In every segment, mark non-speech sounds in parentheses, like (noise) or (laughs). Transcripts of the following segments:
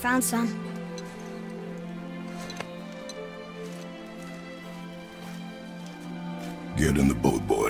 found some. Get in the boat, boy.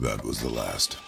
That was the last.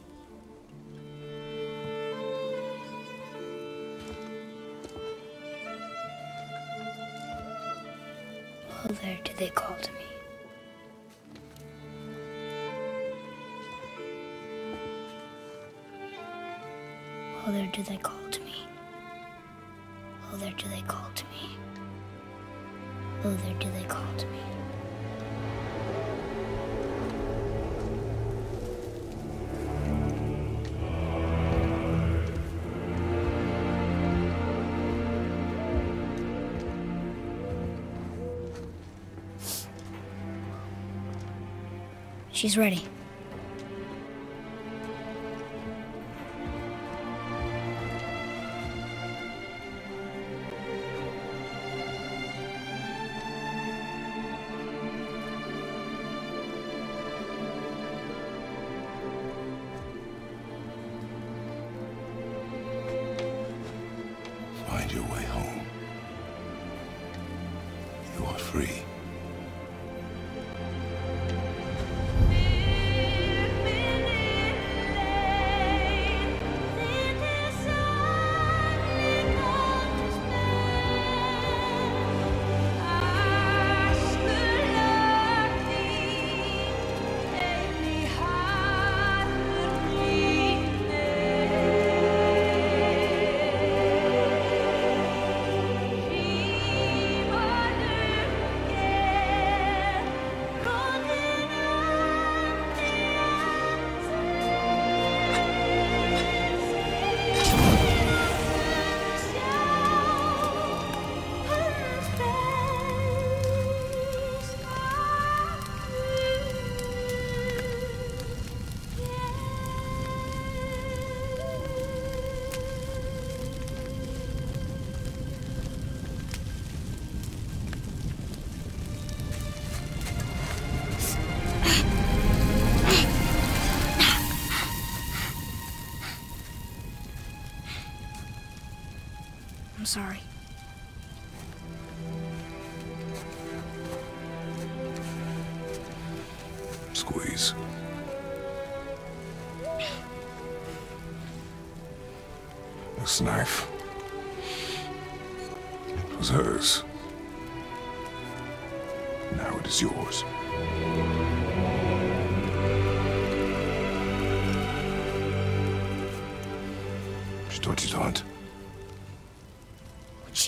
She's ready. Sorry.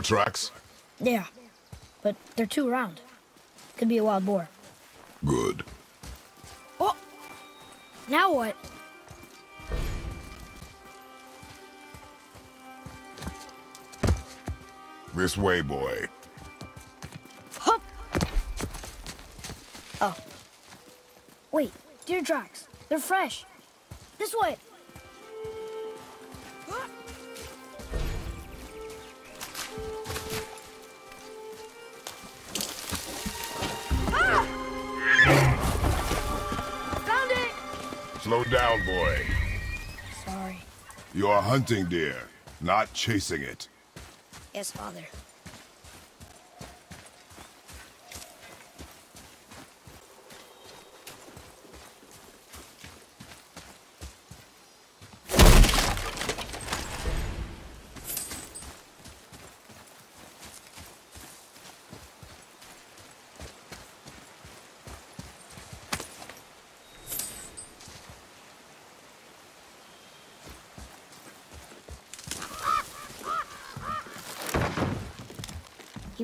More tracks? Yeah, but they're too round. Could be a wild boar. Good. Oh! Now what? This way, boy. Hup! Oh. Wait, deer tracks. They're fresh. This way. Down, boy. Sorry. You are hunting deer, not chasing it. Yes, Father.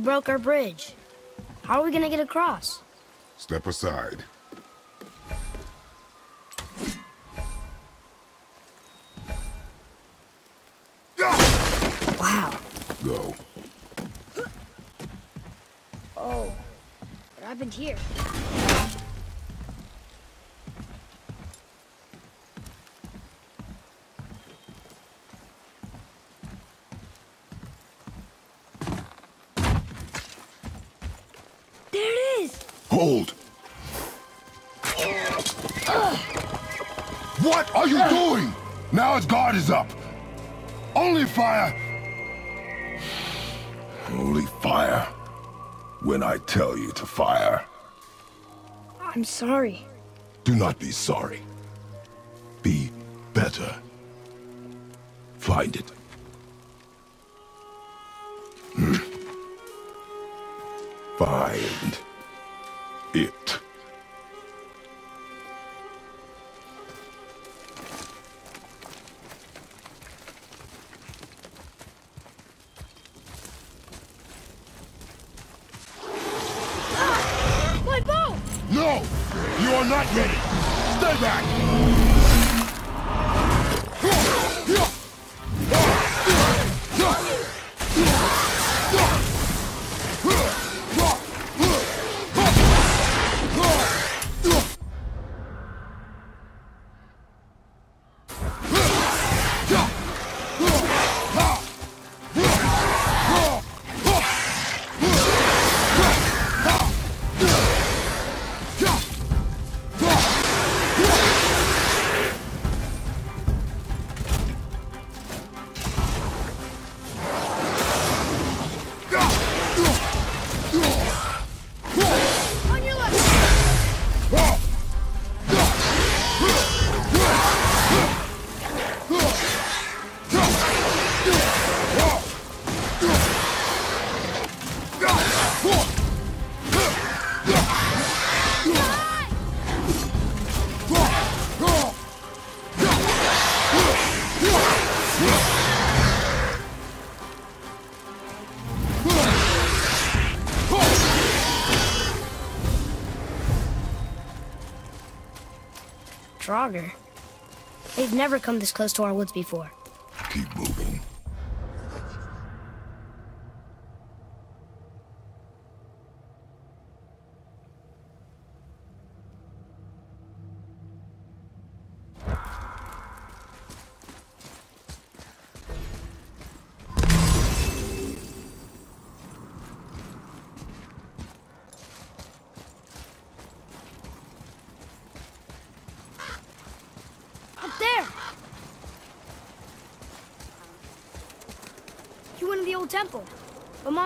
Broke our bridge. How are we gonna get across? Step aside. Wow. Go. Oh. What happened here? What are you doing? Now his guard is up. Only fire. Only fire. When I tell you to fire. I'm sorry. Do not be sorry. Be better. Find it. Hmm. Find They've never come this close to our woods before. Keep moving. Up there! You went to the old temple. But Mom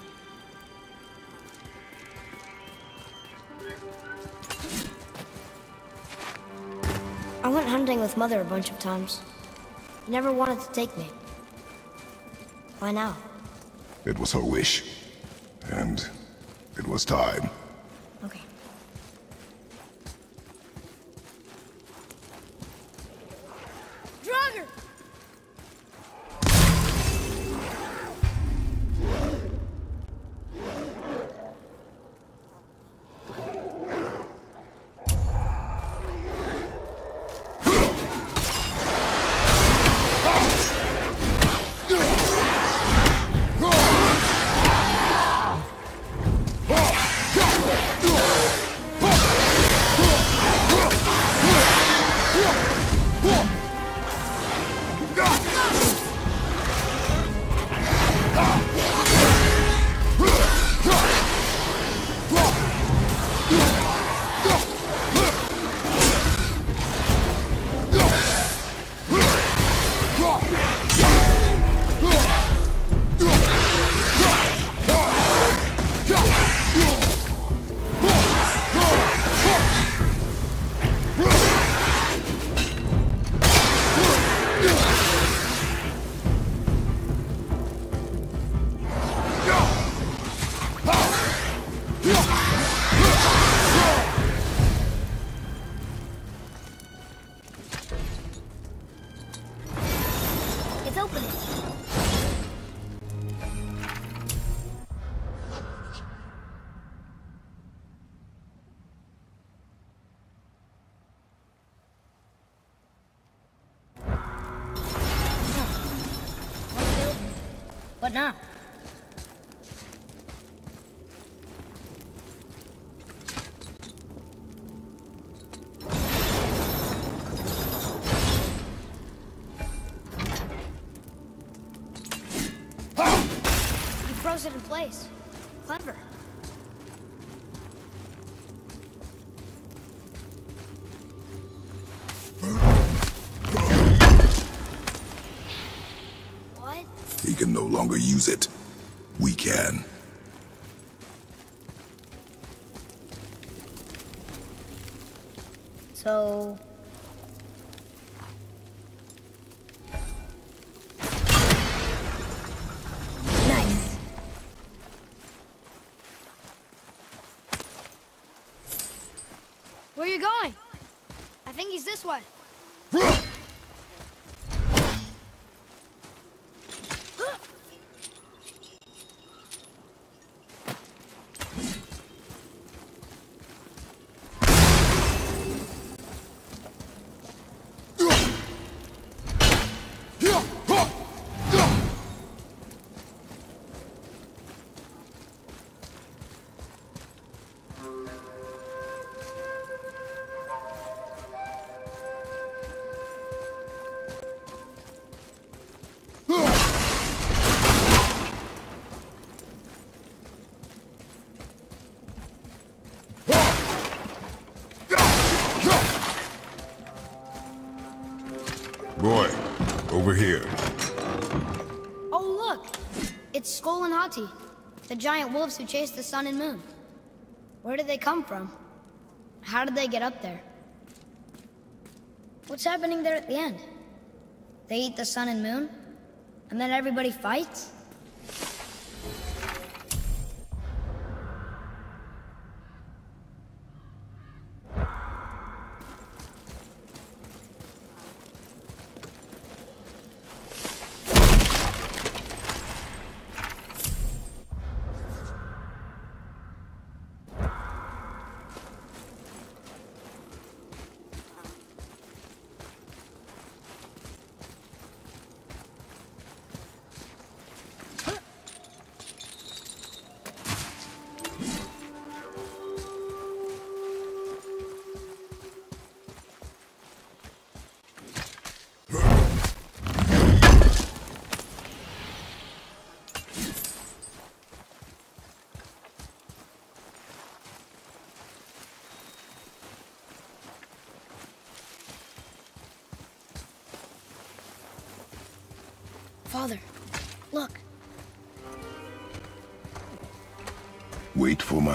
With Mother a bunch of times. She never wanted to take me. Why now? It was her wish. And it was time. Froze it in place. Clever. What? He can no longer use it. We can. So... It's Sköll and Hati, the giant wolves who chased the sun and moon. Where did they come from? How did they get up there? What's happening there at the end? They eat the sun and moon? And then everybody fights?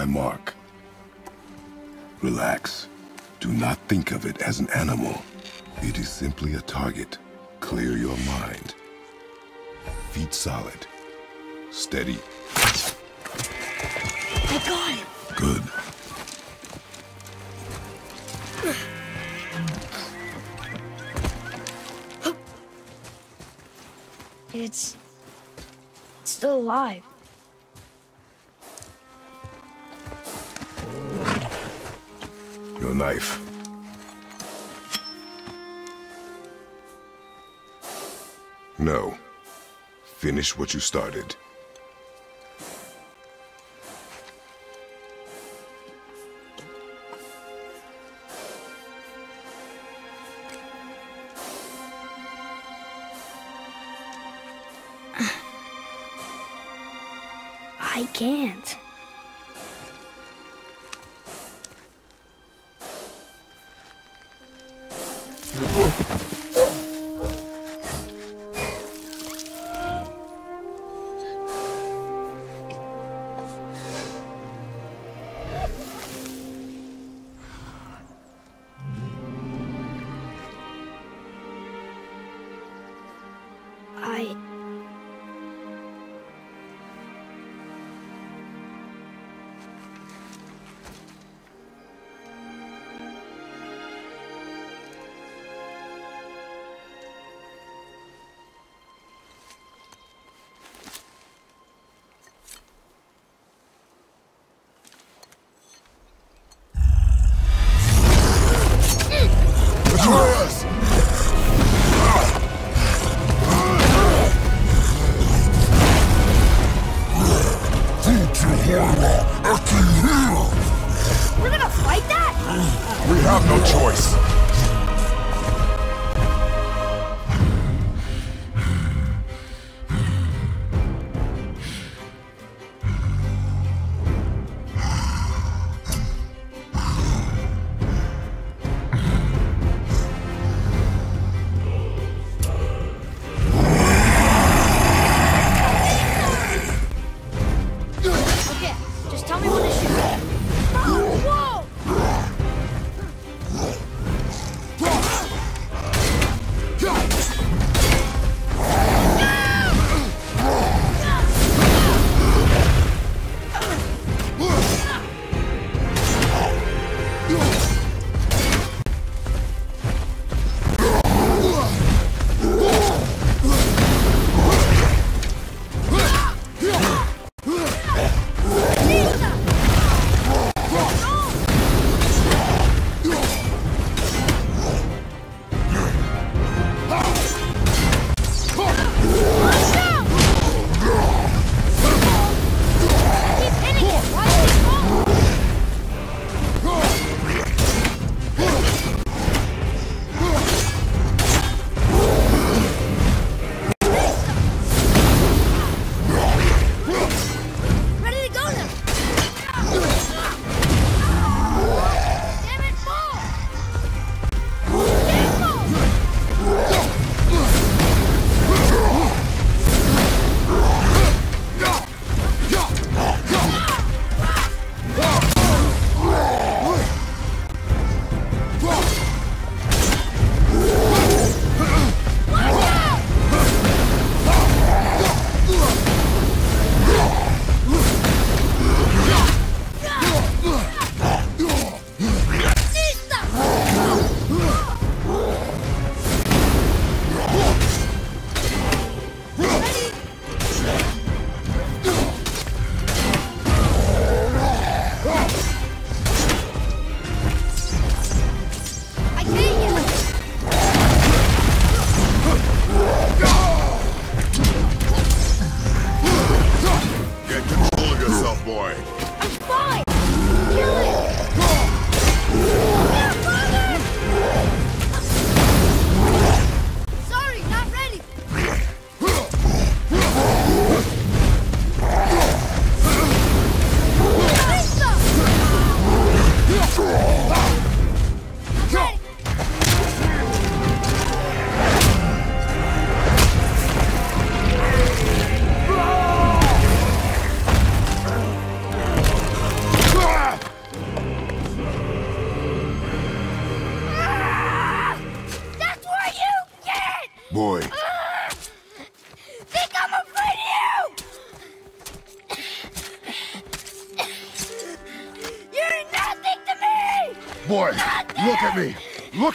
Mark. Relax. Do not think of it as an animal. It is simply a target. Clear your mind. Feet solid. Steady. I got it! Good. It's... it's still alive. Knife. No. Finish what you started.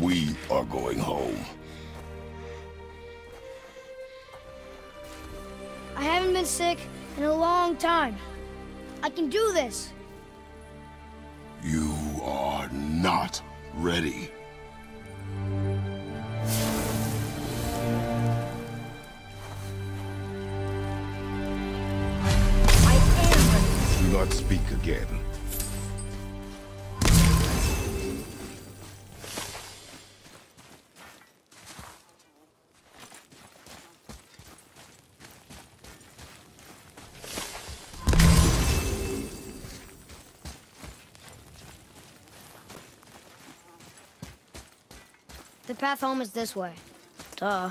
We are going home. I haven't been sick in a long time. I can do this. You are not ready. I am ready. Do not speak again. Path home is this way. Duh.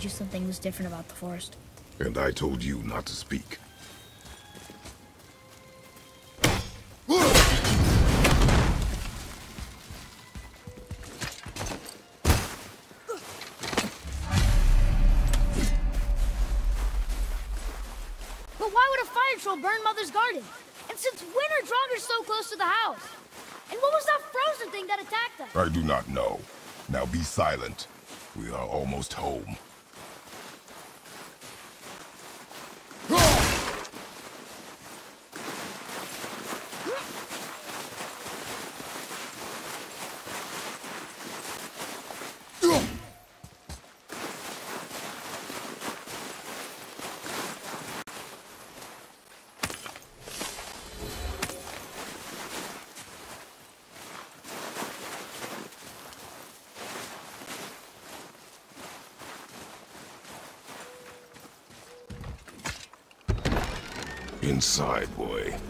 Told you something was different about the forest. And I told you not to speak. But why would a fire troll burn Mother's garden? And since when are Draugrs so close to the house? And what was that frozen thing that attacked them? I do not know. Now be silent. We are almost home. Inside, boy.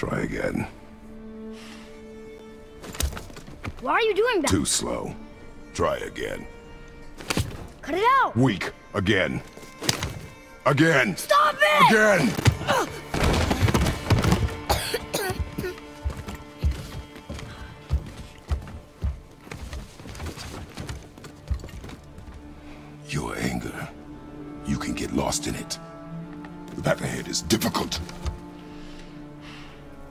Try again. Why are you doing that? Too slow. Try again. Cut it out! Weak. Again. Again. Stop it! Again! (coughs) Your anger. You can get lost in it. That ahead is difficult.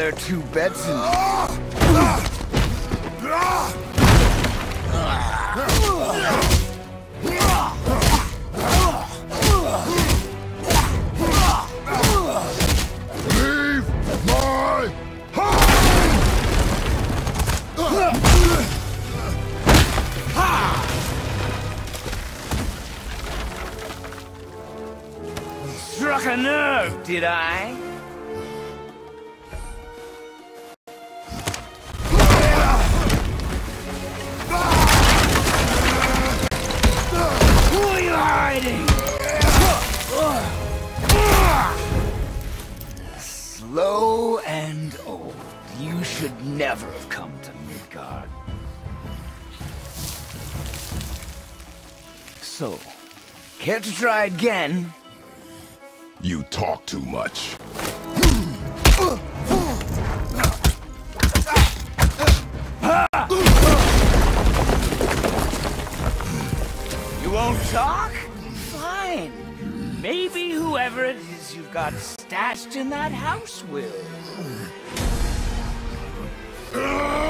Why two beds in? Leave my Struck a nerve, did I? Slow and old. You should never have come to Midgard. So, care to try again? You talk too much. Got stashed in that house will. (laughs)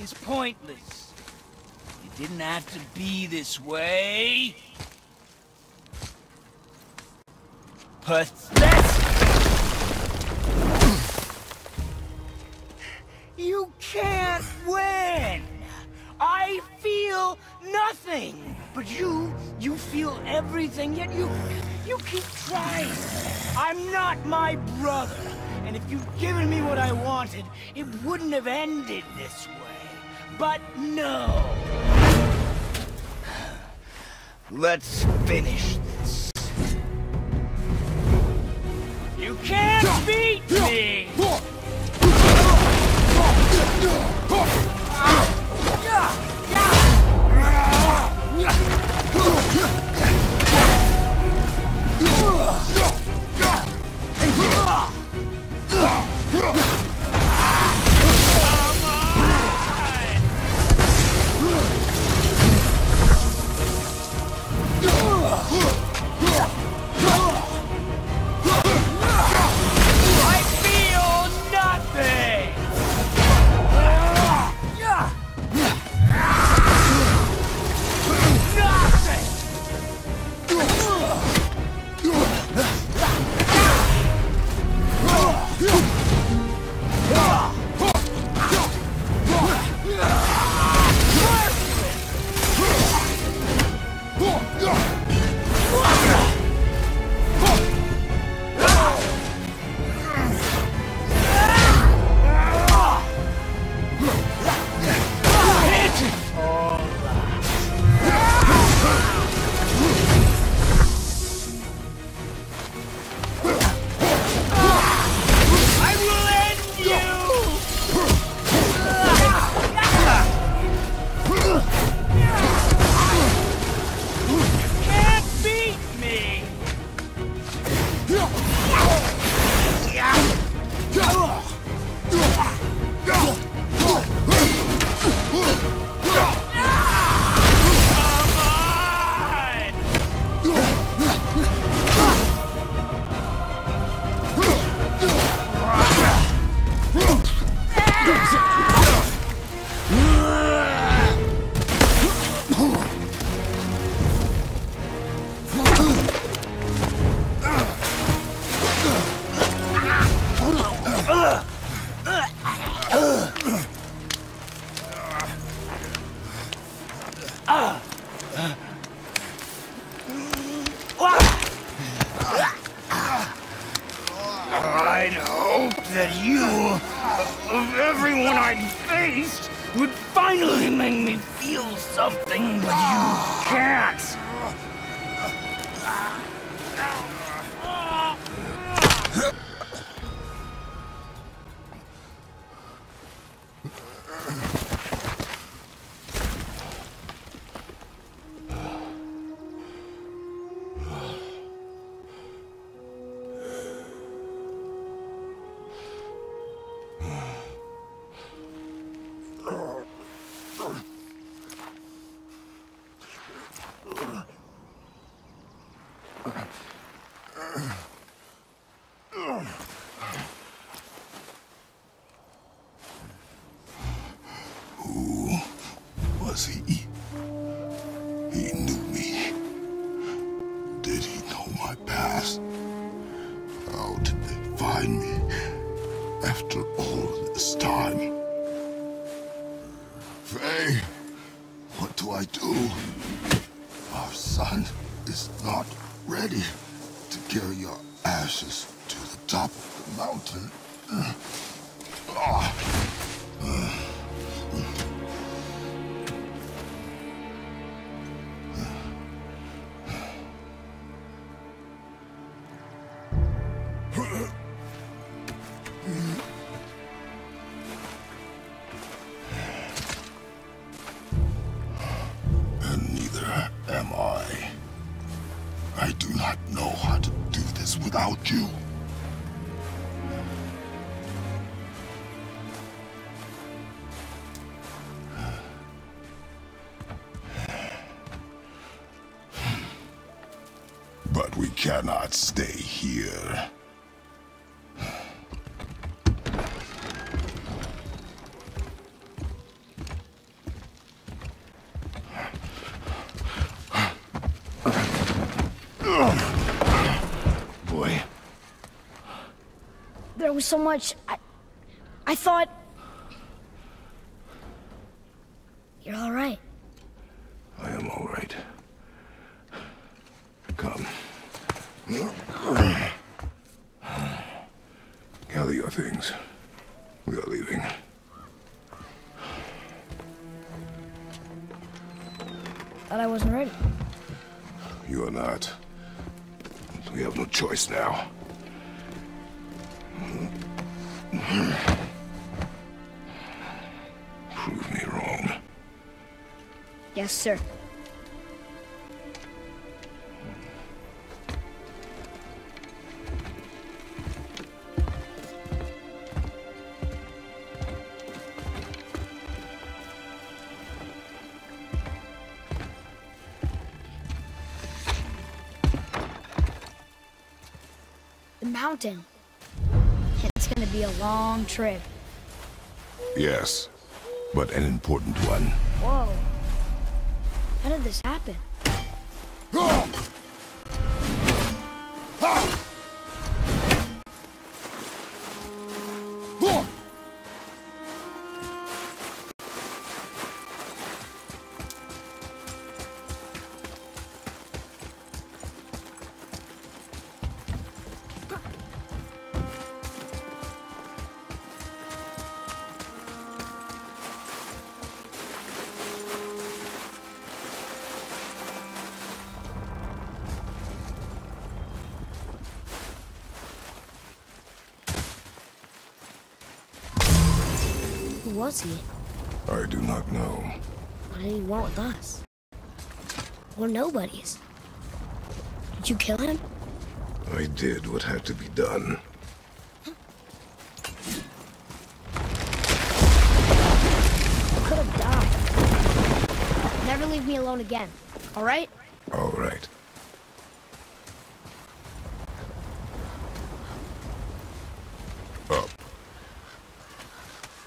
Is pointless. It didn't have to be this way. Pathetic! You can't win! I feel nothing! But you, you feel everything, yet you, you keep trying. I'm not my brother, and if you'd given me what I wanted, it wouldn't have ended this way. But no! Let's finish this. You can't beat me! Cannot stay here. Boy, There was so much. I. I thought. You're alright. I not. We have no choice now. Prove me wrong. Yes, sir. Trip. Yes, but an important one. Whoa. How did this happen? Was he? I do not know. What did he want with us? We're nobodies. Did you kill him? I did what had to be done. Could have died. Never leave me alone again. Alright? All right? All right. Up.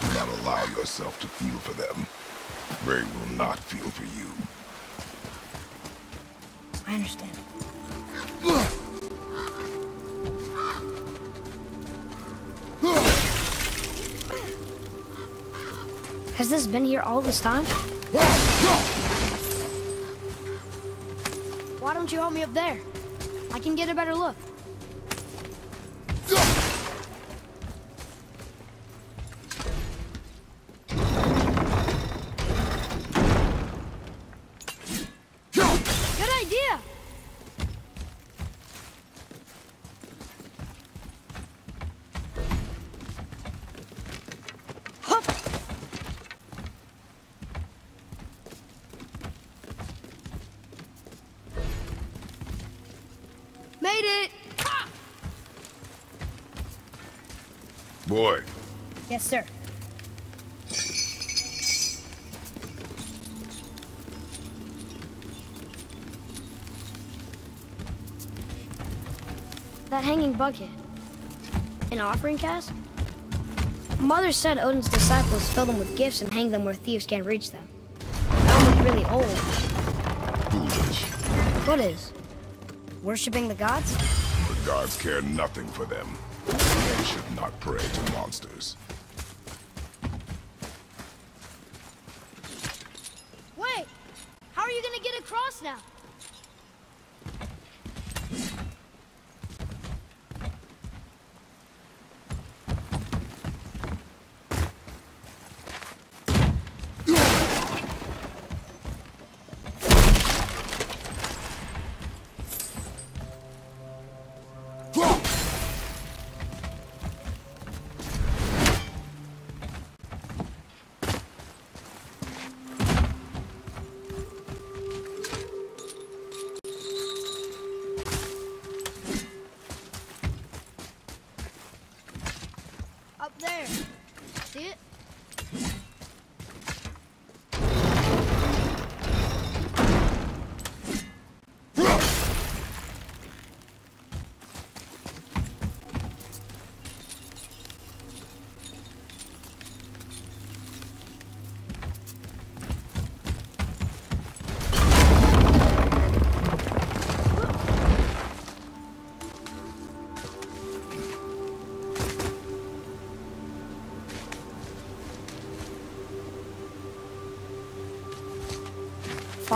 Do not allow yourself to feel for them. They will not feel for you. I understand. Has this been here all this time? Why don't you help me up there? I can get a better look. Good idea! Hup! Made it! Boy, Yes, sir. That hanging bucket. An offering cast? Mother said Odin's disciples fill them with gifts and hang them where thieves can't reach them. That look really old. foolish. What is? Worshipping the gods? The gods care nothing for them. They should not pray to monsters.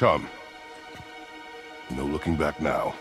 Come. No looking back now.